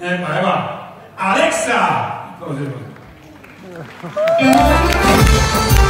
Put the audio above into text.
É, vai lá. Alexa! Olha lá!